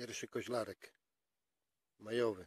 Pierwszy koźlarek majowy.